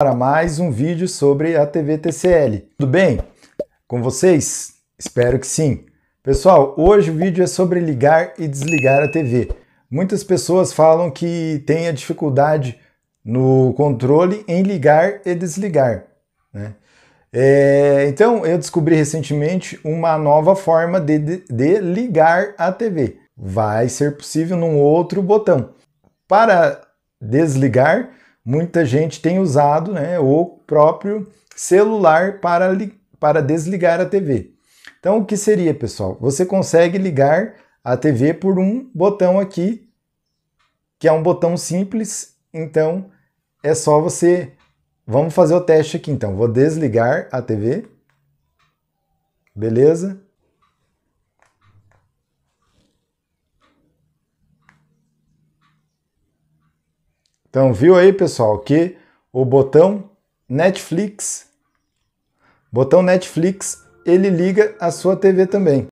para mais um vídeo sobre a TV TCL. Tudo bem com vocês? Espero que sim. Pessoal, hoje o vídeo é sobre ligar e desligar a TV. Muitas pessoas falam que tem a dificuldade no controle em ligar e desligar. Né? É, então, eu descobri recentemente uma nova forma de, de, de ligar a TV. Vai ser possível num outro botão. Para desligar, muita gente tem usado né, o próprio celular para, para desligar a TV. Então, o que seria, pessoal? Você consegue ligar a TV por um botão aqui, que é um botão simples. Então, é só você. Vamos fazer o teste aqui então. Vou desligar a TV. Beleza? Então, viu aí, pessoal, que o botão Netflix, botão Netflix, ele liga a sua TV também.